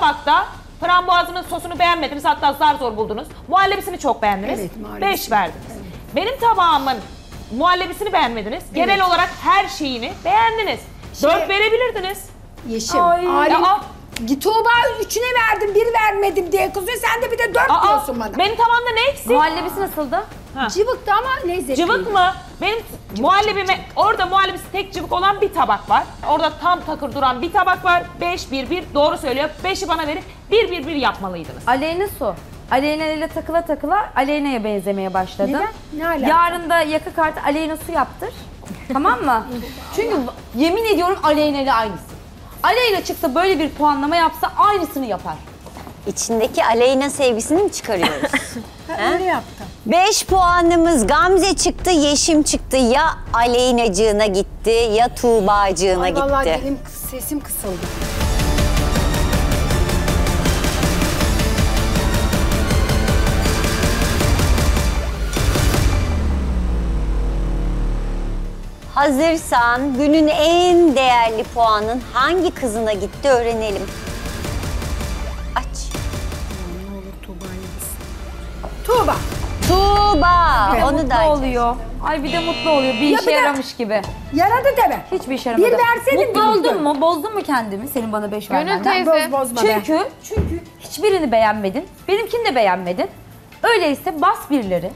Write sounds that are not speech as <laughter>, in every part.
tabakta frambuazının sosunu beğenmediniz hatta zar zor buldunuz. Muhallebisini çok beğendiniz. Evet, maalesef. 5 verdiniz. Benim tabağımın muhallebisini beğenmediniz. Genel olarak her şeyini beğendiniz. 4 verebilirdiniz. Yeşim. Ay. Alim. Aa. Tuğba üçüne verdim, bir vermedim diye kızıyor. Sen de bir de dört Aa, diyorsun bana. benim tabağımda ne eksik? Muhallebisi nasıldı? Cıvıktı ama lezzetli. Cıvık mı? Benim muhallebime, orada muhallebisi tek cıvık olan bir tabak var. Orada tam takır duran bir tabak var. 5 1 1 doğru söylüyor. 5'i bana verip 1 1 1 yapmalıydınız. Aleyna su. Aleyna ile takıla takıla Aleyna'ya benzemeye başladın. Neden? Ne alaka? Yarın da yakı kartı Aleyna su yaptır. tamam mı? <laughs> Çünkü yemin ediyorum Aleyna ile aynısı. Aleyna çıksa böyle bir puanlama yapsa aynısını yapar. İçindeki Aleyna sevgisini mi çıkarıyoruz? <laughs> Öyle yaptım. 5 puanımız Gamze çıktı, Yeşim çıktı. Ya Aleynacığına gitti ya Tuğbacığına Ay vallahi gitti. dilim, sesim kısıldı. Hazırsan günün en değerli puanın hangi kızına gitti öğrenelim. Aç. Tuğba. Tuğba. Evet, Onu mutlu da oluyor. Ay bir de mutlu oluyor. Bir Ya işe bir de- yaramış gibi. Yaradı deme. Hiçbir işe yaramadı. Bir verseydin Mutlu oldun mu? Bozdun mu kendimi senin bana beş Gönül vermenden? teyze. Boz bozma be. Çünkü, çünkü hiçbirini beğenmedin. Benimkini de beğenmedin. Öyleyse bas birleri.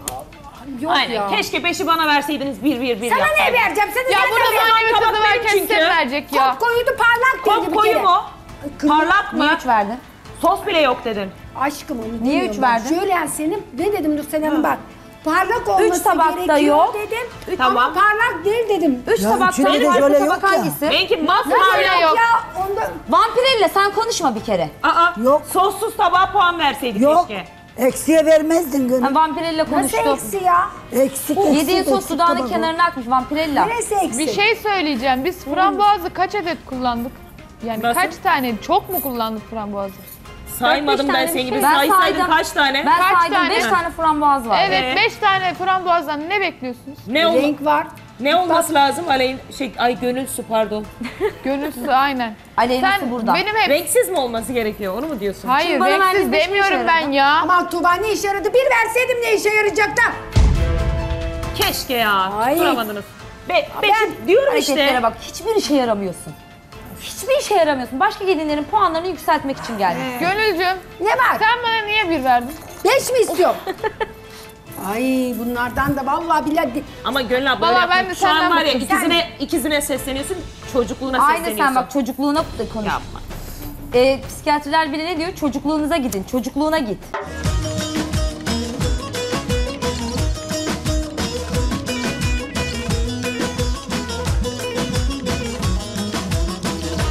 Yok Aynen. ya. Keşke 5'i bana verseydiniz 1 1 1 Sana ne vereceğim? Sen Ya burada tabak tadı benim verken çünkü. size verecek ya. Top koyuydu parlak değildi Kop bir koyu kere. mu? Parlak Niye mı? üç verdin? Sos bile yok dedin. Aşkım onu Niye üç verdin? Şöyle yani senin ne dedim Nursel Hanım bak. Parlak olması tabakta gerekiyor yok. dedim. Üç- Ama Tamam. parlak değil dedim. Üç tabaktan üçünde de farklı jöle tabak yok ya. hangisi? Benimki masmavi yok? yok ya? Onda Vampirella sen konuşma bir kere. Aa, Yok. Sossuz tabağa puan verseydik Yok. keşke. Eksiye vermezdin gönül. Ha, vampirella nasıl konuştu. eksi ya? Eksik eksik. Yediğin sos eksik dudağının tabak o. kenarına akmış vampirella. Neresi eksi? Bir şey söyleyeceğim. Biz frambuazı kaç adet kullandık? Yani Nasıl? kaç tane? Çok mu kullandık frambuazı? Saymadım Dört, beş ben tane senin gibi. şey. Ben Saysaydın saydım. kaç tane? Ben Kaç saydım tane? 5 tane frambuaz var. Evet, Ee? 5 tane frambuazdan ne bekliyorsunuz? Ne, ol Renk var. ne olması lazım Aleyn? Şey, ay gönül su pardon. <laughs> Gönülsü aynen. Aleyna'sı Sen burada. benim hep... Renksiz mi olması gerekiyor? Onu mu diyorsun? Hayır, bana renksiz verdiğin beş mi demiyorum işe ben yaradı? ya. Aman Tuğba ne işe yaradı? Bir verseydim ne işe yarayacaktı? Keşke ya. Ay. Tutturamadınız. Be, beşi diyorum Hareketlere işte. bak hiçbir işe yaramıyorsun. Hiçbir işe yaramıyorsun. Başka gelinlerin puanlarını yükseltmek için geldin. Gönülcüm, Ne var? sen bana niye bir verdin? Beş mi istiyorum? <laughs> Ay bunlardan da vallahi billahi Ama Gönül abla Vallahi öyle ben yapma. de Şu an var ya bıktım. ikizine, ikizine sesleniyorsun. Çocukluğuna Aynı sesleniyorsun. sen bak çocukluğuna da konuş. Yapma. Ee, psikiyatriler bile ne diyor? Çocukluğunuza gidin. Çocukluğuna git.